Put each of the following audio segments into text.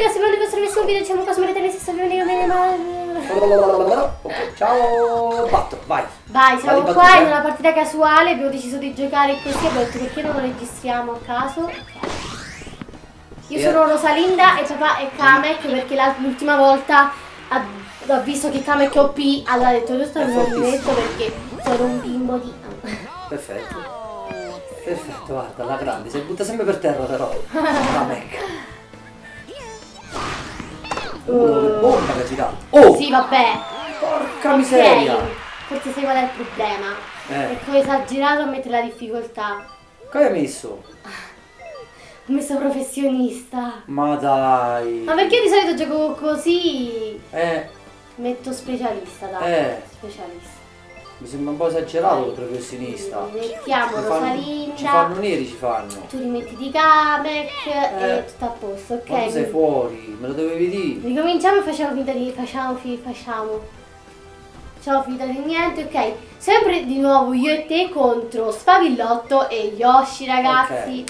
ragazzi, spero di essere messo un video, diciamo cosa mettete nel stesso video, bene, ma... Ciao Batto, vai. Vai, siamo Vai, qua in una partita casuale, abbiamo deciso di giocare così, abbiamo detto perché non lo registriamo a caso. Io E- sono Rosalinda e papà è Kamek perché l'ultima volta ha, ha visto che Kamek è OP, allora ha detto giusto fortissimo. metto perché sono un bimbo di... Perfetto. Perfetto, guarda, la grande, si butta sempre per terra però. La Oh, che bomba che ha girato. Oh! Sì, vabbè. Porca miseria! Ok, forse sai qual è il problema? Eh. È come esagerato a mettere la difficoltà. Che hai messo? Ho messo professionista. Ma dai! Ma perché di solito gioco così? Eh, Metto specialista, dai. Eh. Specialista. Mi sembra un po' esagerato il professionista. Mettiamo Ci Rosalinda. Ci fanno neri, ci fanno. Tu rimetti di Kamek Eh. e tutto a posto, ok? Ma tu sei fuori, me lo dovevi dire. Ricominciamo e facciamo finta di. facciamo facciamo. Facciamo finta di niente, ok? Sempre di nuovo io e te contro Spavillotto e Yoshi, ragazzi.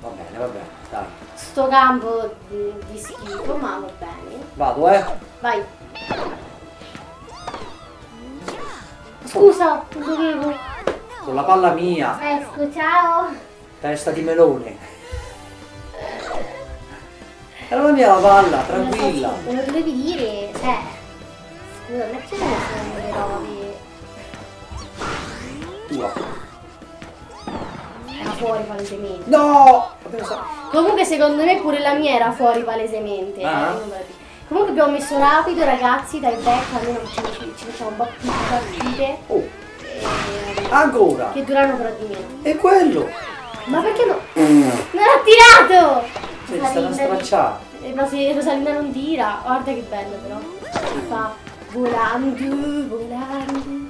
Va bene, va bene, dai. Sto campo di, di schifo, ma va bene. Vado, eh. Vai. Scusa, dovevo. Con la palla mia, Ecco, ciao. testa di melone. Era la mia la palla, tranquilla. Me lo dovevi dire, cioè. Scusa, non è che non sono le robe. Tua. Era fuori palesemente. No! Comunque secondo me pure la mia era fuori palesemente. eh, Ah. dire. Comunque abbiamo messo rapido ragazzi, dai back, almeno facciamo, ci, ci facciamo più partite. Oh, eh, ancora! che durano però di meno. E quello! Ma perché no? Non ha tirato! Cioè, Rosalinda- stracciata. Eh, ma se Rosalinda non tira, guarda che bello però. Si fa volando, volando.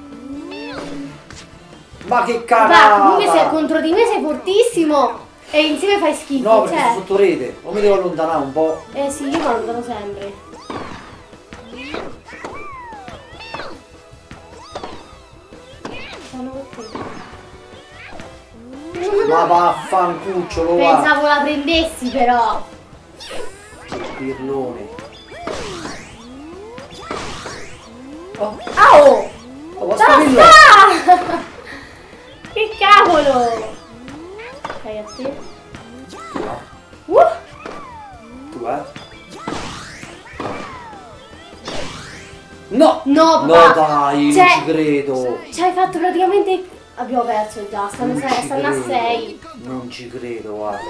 Ma che Ma cagata! comunque se contro di me sei fortissimo e insieme fai schifo. No, perché cioè. sono sotto rete. O mi devo allontanare un po'. Eh sì, io mi allontano sempre. Ma vaffancucciolo va. Pensavo la prendessi però. Pirlone. Oh, oh! Basta! che cavolo! Ok, a te. Uh! Tu, eh? No! No, No dai, Cioè, non ci credo. Ci hai fatto praticamente... Abbiamo perso già, stanno, stanno a credo. 6. Non ci credo, guarda.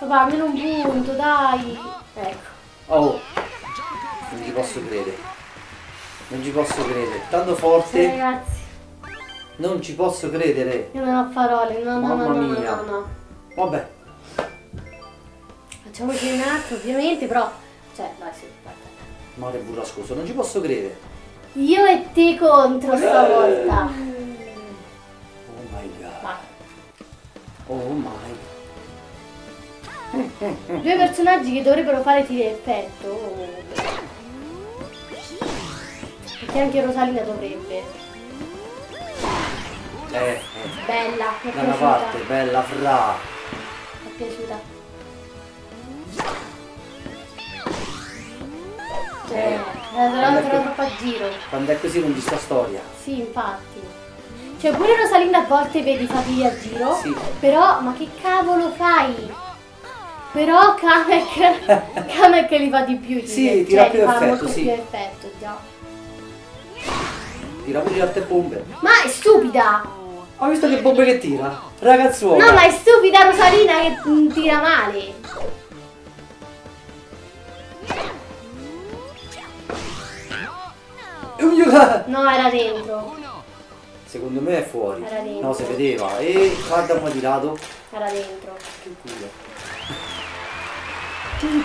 Papà, almeno un punto, dai. Ecco. Oh, non ci posso credere. Non ci posso credere. Tanto Sì, forte, ragazzi, non ci posso credere. io non ho parole, no, no, Mamma no, no, mia. no, no. Vabbè, Facciamoci un altro, ovviamente, però... Cioè, dai, sì, vai, vai. ma che burrascoso, non ci posso credere. Io e te contro stavolta. Oh my god. Vai. Oh my. Due personaggi che dovrebbero fare tiri effetto. Oh. Perché anche Rosalina dovrebbe. Eh, eh. Bella, Da una parte, bella fra. Mi è piaciuta. Eh, ecco. sono troppo a giro. Quando è così non ci sta storia. Sì, infatti. Cioè pure Rosalinda a volte vedi fa tiri a giro. Sì. Però, ma che cavolo fai? Però Kamek, Kamek li fa di più. Sì, cioè, tira li più fa effetto, molto sì. più effetto, già. Tira pure altre bombe. Ma è stupida! Hai visto che bombe che tira? Ragazzuola. No, ma è stupida Rosalina che tira male. No, era dentro. Secondo me è fuori. Era dentro. No, si vedeva. E guarda come ha tirato. Era dentro. Che culo.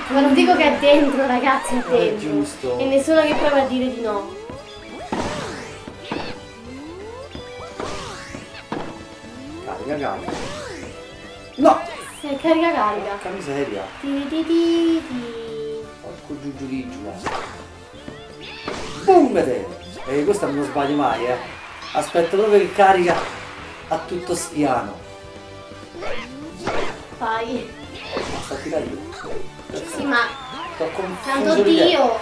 Ma non dico che è dentro, ragazzi, è dentro. giusto. E nessuno che prova a dire di no. Carica, carica. No! Se carica carica. Porca miseria. Ti ti ti ti. Porco giugiuriggiula. Boom! te. E questo non sbaglio mai, eh. Aspetta proprio che carica a tutto spiano. Fai. Basta tirare io. Sì, ma Ti ho confuso l'idea. Dio.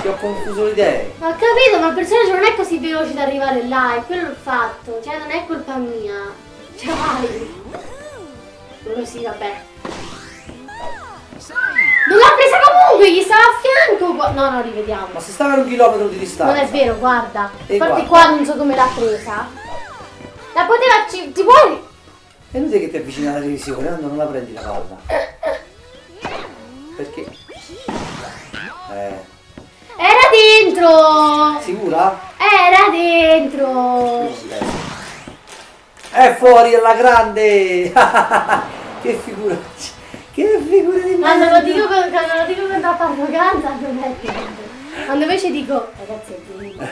Ti ho confuso le idee. Ho capito, ma il personaggio non è così veloce da arrivare là, è quello il fatto. Cioè, non è colpa mia. Cioè, vai. Quello sì, vabbè. Comunque, gli stava a fianco. Gua- No, no, rivediamo. Ma se stava a un chilometro di distanza. Non è vero, guarda. E Infatti guarda. qua non so come l'ha presa. La poteva... Ci, ti puoi... È inutile che ti avvicini alla televisione quando non la prendi la palla. Perché? Eh. Era dentro! Sicura? Era dentro! È fuori alla grande! che figura! Che figura di Quando lo merda! dico con, quando lo dico con troppa arroganza non è dentro. Quando invece dico, ragazzi è.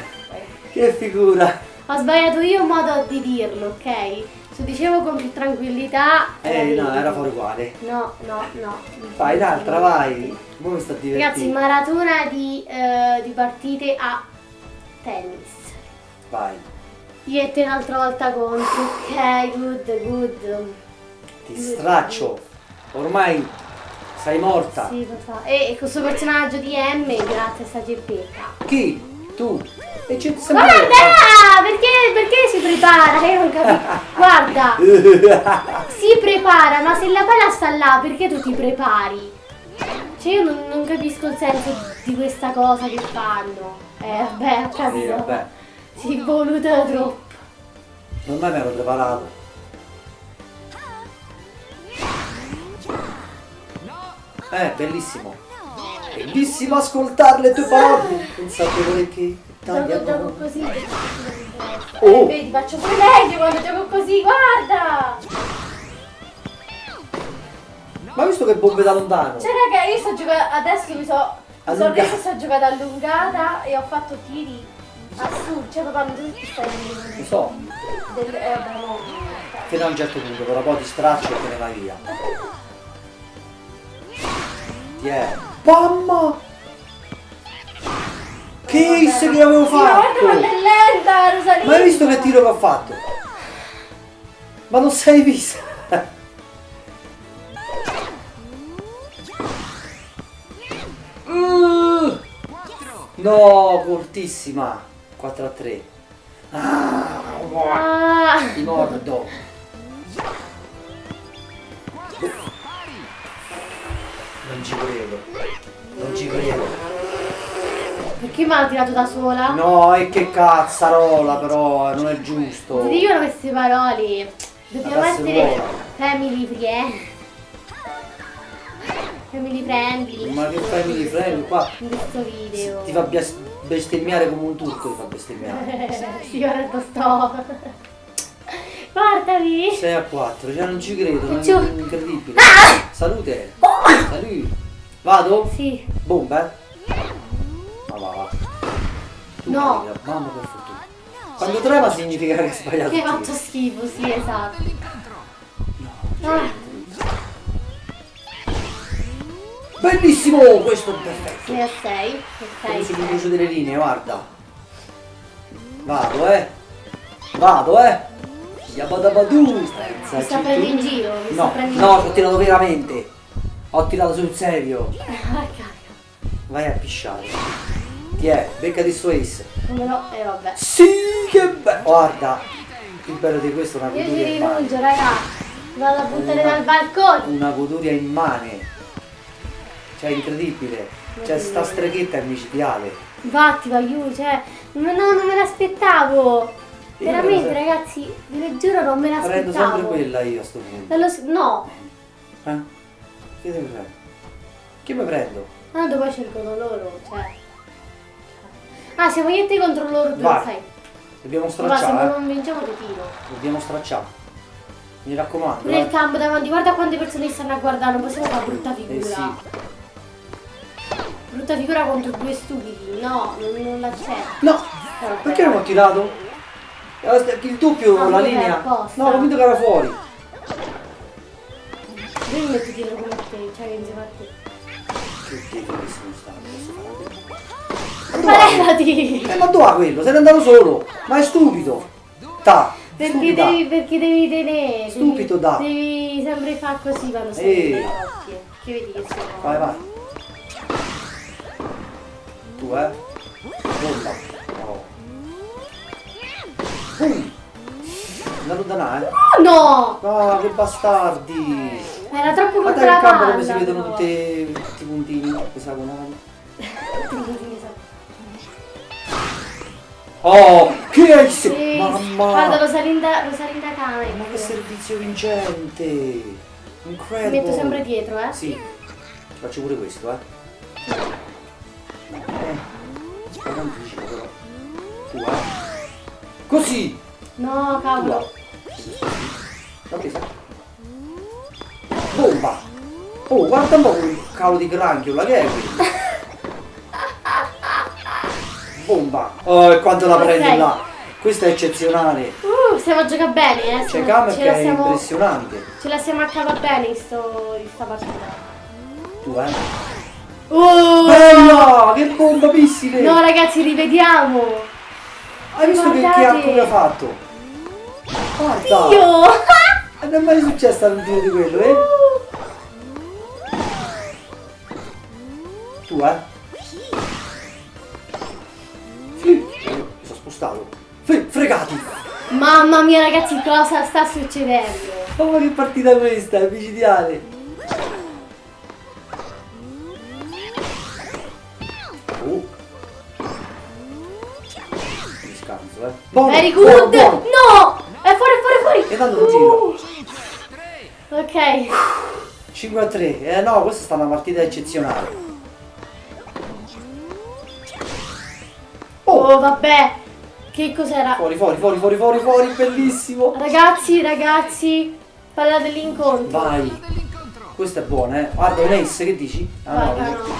Che figura! Ho sbagliato io il modo di dirlo, ok? Se dicevo con più tranquillità... Eh no, dentro. era fuori uguale. No, no, no. Vai, un'altra, vai! Mo mi sta Ragazzi, divertendo. maratona di, eh, di partite a tennis. Vai, Io e te un'altra volta contro. Ok, good, good. ti straccio. Ormai sei morta. Sì, papà. E, e questo personaggio di M, grazie a sta geppetta. Chi? Tu? E c'è sempre Guarda! Perché, perché si prepara? Io non capisco. Guarda, si prepara, ma se la palla sta là, perché tu ti prepari? Cioè io non, non capisco il senso di questa cosa che fanno. Eh, vabbè, ho Sì, capito. vabbè. Si è voluta troppo. Ormai mi ero preparato. Eh, bellissimo. Bellissimo ascoltare le tue parole. Consapevole che Gioco, tagliano. gioco così. Oh. Eh, vedi, faccio pure meglio quando gioco così, guarda! Ma visto che bombe da lontano? Cioè raga, io sto giocando, adesso mi so, mi sono resa, sto giocando allungata e ho fatto tiri assurdi, cioè papà non ti stai Lo so, del, eh, no. fino a un certo punto, però poi ti straccio e te ne vai via. Ti è. Mamma! Che ace che avevo ma guarda quanto fatto! è lenta, Rosalina! Ma hai visto che tiro che ho fatto? Ma non sei vista? Uh! No, cortissima. 4 a 3. Ah, Ah, ti mordo. Mi ha tirato da sola? No, e che cazzarola però, non è giusto. Ti dicono queste parole. Dobbiamo essere family friend. Family friendly. Ma che family friend qua? In questo video. Ti fa bestemmiare come un turco, ti fa bestemmiare. sì, guarda sto. Guardami. 6 a 4, cioè non ci credo, non è incredibile. Salute! Salute! Vado? Sì. Bomba? No. Mamma per fortuna. Quando trema significa che hai sbagliato. Che hai fatto schifo, sì, esatto. Ah, Bellissimo! Questo è perfetto. 6 a 6. Come Ok. sull'incrocio delle linee, guarda. Vado, eh. Vado, eh. Yabadabadu. Mi sta prendendo in giro. Mi sta No, no, ho tirato veramente. Ho tirato sul serio. Ah. Vai a pisciare. Chi è? Becca di suo ace. Come no? E vabbè. Sì, che bello. Guarda, il bello di questo è una Io ci goduria rinuncio, raga. Vado a buttare Una- dal balcone. Una goduria immane. Cioè, incredibile. Cioè, sta streghetta è micidiale. Infatti, aiuto, cioè. No, no, non me l'aspettavo. Veramente, prendo- ragazzi, ve lo giuro, non me Prendo sempre l'aspettavo. quella io a sto punto. S- No, Eh? Che devi fare? Che mi prendo? tanto poi scelgono loro, cioè. Ah, siamo io e te contro loro due, Vai. sai. Dobbiamo Ma se stracciare, eh? non vinciamo ti tiro. Dobbiamo stracciare. Mi raccomando. Pure il eh. campo davanti, guarda quante persone stanno a guardare, non possiamo fare brutta Eh figura. sì. Brutta figura contro due stupidi, no, non, non l'accetto. No! Eh, vabbè. Perché non ho tirato? Eh, Il doppio, Ah, la linea. No, l'ho vinto che era fuori. Io mi metto dietro come te, cioè insieme a te. Che dico che sono stato? Levati! Eh, ma dove va quello? Se n'è andato solo! Ma è stupido! Ta! Perché Stupida. devi, perché devi tenere. Stupido, da. Devi sempre fare così quando stai Ehi. nelle occhie. Che vedi che sono. Vai, vai. Tu, eh? Andato da là, eh? Oh no! No, che bastardi. Era troppo Guarda il campo dove si vedono tutti i puntini esagonali. Oh, che hai se... Sì, Mamma! Guarda Rosalinda, Rosalinda Cane. Ma che servizio vincente! Mi Incredible! metto sempre dietro, eh? Sì, ci faccio pure questo, eh. Eh, non anticipo però. Eh. Così! No, cavolo. L'ha presa? Bomba! Oh, guarda un po' quel cavolo di granchio, la che è quello? Bomba! Oh, quanto la Ok. prendi là! Questa è eccezionale! Uh, stiamo a giocare bene, eh? C'è ce che è siamo, impressionante! ce la siamo a cava bene in, sto, in sta partita. Tu, eh? Uh, Bella! Che bomba missile! no ragazzi, rivediamo. Hai visto che guardate. chiacco che ha fatto? Guarda! Io! Non è mai successo un tiro di quello, eh? Tu, eh? Mamma mia ragazzi, cosa sta succedendo? Oh, che partita questa, è micidiale! Oh! Mi scanso, eh! Buono, Very buono, good! buono. No! È fuori, fuori, fuori! E tanto non giro. Ok. 5 a 3. Eh no, questa è stata una partita eccezionale. Oh! Oh, vabbè. Che cos'era? Fuori, fuori, fuori, fuori, fuori, fuori, bellissimo! Ragazzi, ragazzi, palla dell'incontro. Vai! Questa è buona, eh! Guarda, un ace, che dici? Ah no, Guarda, vedi?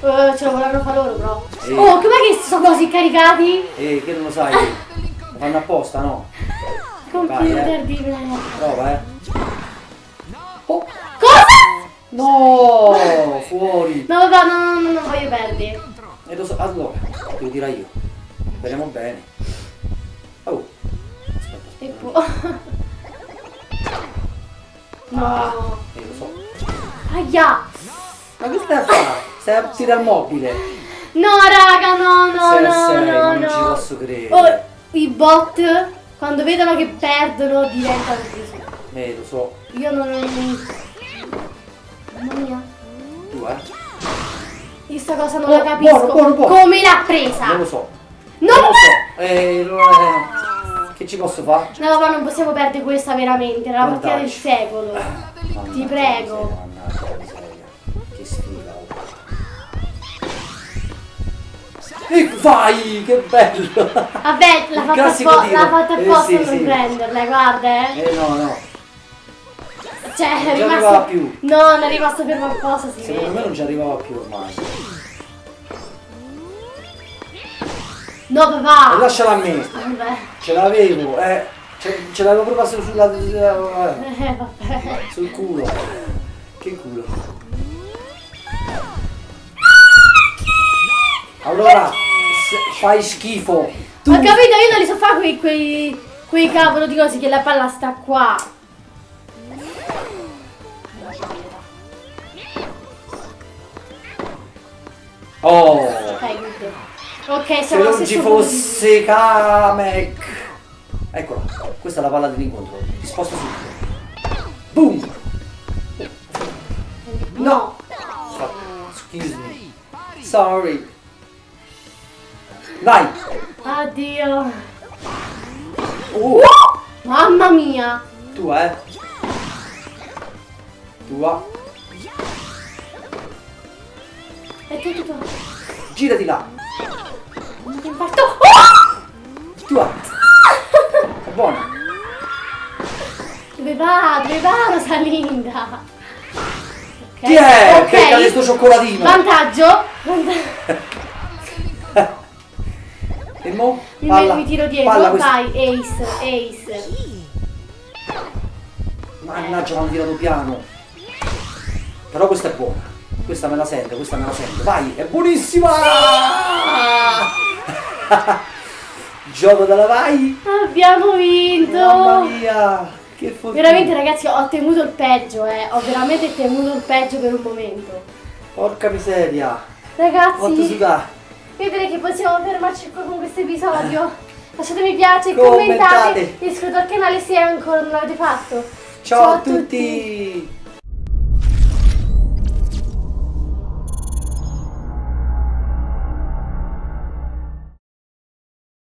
no. Eh, ce lo vorranno fare loro, però. Sì. Oh, com'è che sono così caricati? Eh, che non lo sai? Lo fanno apposta, no? Computer Vai, eh. di merda. Prova, eh! Oh! Cosa? No! Fuori! No, vabbè, no, no, no, non voglio perdere. E lo so, allora, devo dire io. Speriamo bene. Oh! Aspetta, E aspetta. poi... No. Eh, lo so. Aia. Ma che stai a fare? Stai a tirare al mobile? No, raga, no, no, Sei no, serio, no, non ci no. posso credere. Oh, i bot, quando vedono che perdono, diventano così. Eh, lo so. Io non... Mamma mia. Tu, eh? Io sta cosa non Oh, la capisco. buono, buono, buono. Come l'ha presa? Non lo so. Non lo so. Eh, lo- eh, che ci posso fare? No, ma non possiamo perdere questa veramente, la partita del secolo. Mannaggia Ti la prego. Che sfiga. oh. E vai, che bello! Vabbè, l'ha fatta, Eh, apposta sì, per sì. prenderla, guarda, eh. Eh no, no. Cioè, Non è rimasto... arrivava più. No, non è rimasto per qualcosa, si Secondo me non ci arrivava più ormai. No, papà. E lasciala a me. Vabbè. Ce l'avevo, eh. Ce, ce l'avevo proprio su- sulla, sulla- Eh, vabbè. sul culo. Che culo. Allora, fai schifo. Tu Ho capito, io non li so fare quei, quei, quei cavolo di cose che la palla sta qua. Oh, Ok, se non ci punto fosse Kamek. Eccola, questa è la palla dell'incontro. Ti sposta subito. Boom. No. Excuse me. Sorry. Vai. Addio. Oh, Mamma mia. tu eh. Tua. È tutto tu. Girati là. Ti infarto. Oh! Tua. È buona. Dove va? Dove va Rosalinda? Ok. Chi è? Ok. Che cade sto cioccolatino? Vantaggio. Vantaggio. E mo? Mi, Palla. mi tiro dietro. Palla. Vai, ace, ace. Mannaggia, mi hanno tirato piano. Però questa è buona. Questa me la sento, questa me la sento. Vai, è buonissima! gioco dalla Vai. Abbiamo vinto! Mamma mia, che fortuna. Veramente ragazzi ho temuto il peggio, eh. Ho veramente temuto il peggio per un momento. Porca miseria. Ragazzi, sudare. io direi che possiamo fermarci qua con questo episodio. Lasciate mi piace, Commentate. commentate, iscrivetevi al canale se ancora non l'avete fatto. Ciao, a tutti.